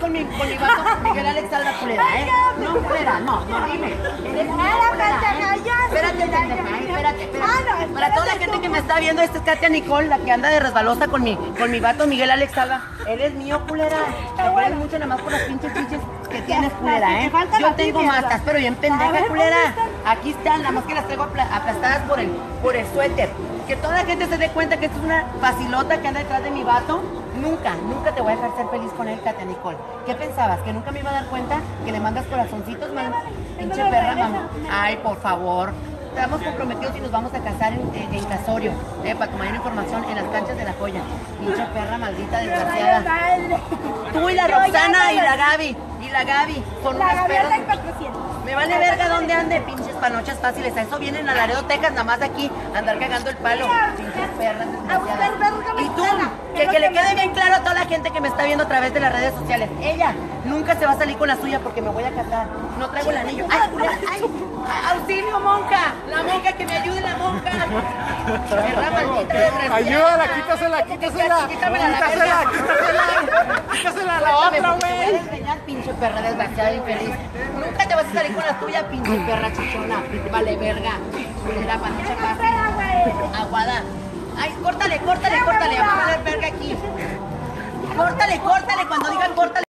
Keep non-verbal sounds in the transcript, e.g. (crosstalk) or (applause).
con mi, con mi vato (laughs) Miguel Alex Alba culera, ¿eh? No, culera, no, no, dime. Eres culera, ¿eh? Espérate, Para toda la gente que me está viendo, esta es Katia Nicole, la que anda de resbalosa con mi, con mi vato Miguel Alex Alba. Él es mío, culera. Te quieres mucho nada más por las pinches chiches que tienes, culera, ¿eh? Yo tengo más, pero bien pendeja, culera. Aquí están, nada más que las traigo apla- aplastadas por el, por el suéter. Que toda la gente se dé cuenta que esto es una facilota que anda detrás de mi vato. Nunca, nunca te voy a dejar ser feliz con él, Katia Nicole. ¿Qué pensabas? ¿Que nunca me iba a dar cuenta que le mandas corazoncitos, man? Pinche perra, mamá. Ay, por favor. Estamos comprometidos y nos vamos a casar en, en- en casorio. Eh, para tu mayor información, en las canchas de la joya. Pinche perra maldita, desgraciada. Tú y la Roxana y la Gaby. La Gaby. Son La unas perras. en 400. Me vale verga dónde ande, pinches panochas fáciles. A eso vienen a Laredo, Texas, nada más de aquí, andar cagando el palo. Pinches perras desgraciadas. usted, verga Y tú, que, le quede bien claro a toda la gente que me está viendo a través de las redes sociales. Ella nunca se va a salir con la suya porque me voy a casar. No traigo el anillo. ¡Ay! (laughs) ¡Ay! ¡Auxilio, monja! ¡La monja, que me ayude la monja! (laughs) Ayúdala, quítasela, quítasela. Quítasela, quítasela. A la otra, güey. pinche perra desgraciada infeliz. Nunca te vas a salir con la tuya, pinche perra chichona. Vale, verga. Culera, panocha fácil. Aguada. Ay, córtale, córtale, córtale. Vamos a ver verga aquí. Córtale, córtale. Cuando digan córtale.